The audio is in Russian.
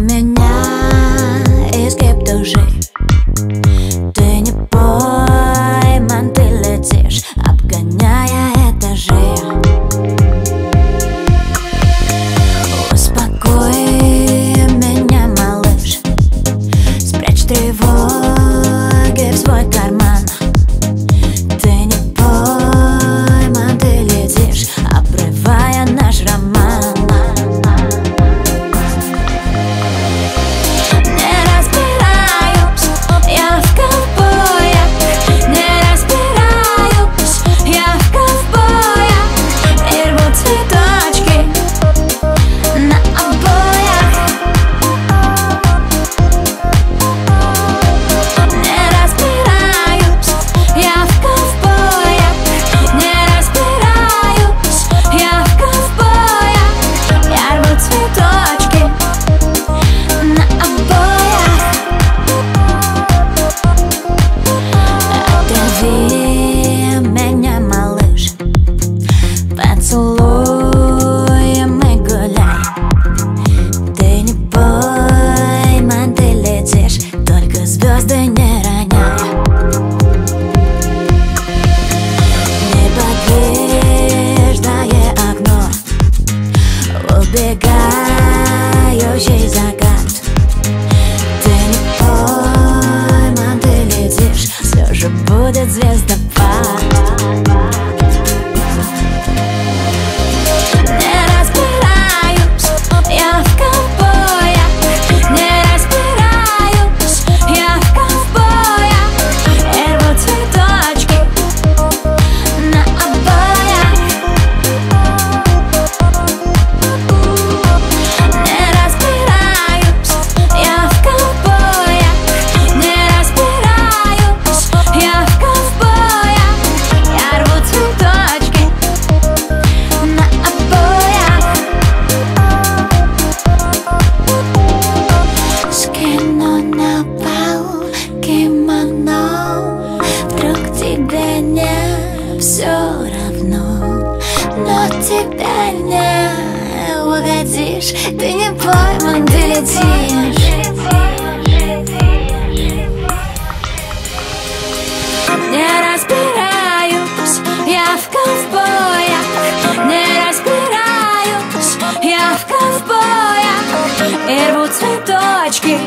меня из гип души избегающий закат Ты не пойман, ты летишь. Все же будет звездопад. Напал кимоно Вдруг тебе не все равно Но тебя не угодишь. Ты не пойман, ты летишь. Не разбираюсь я в ковбоях. Не разбираюсь я в ковбоях. И цветочки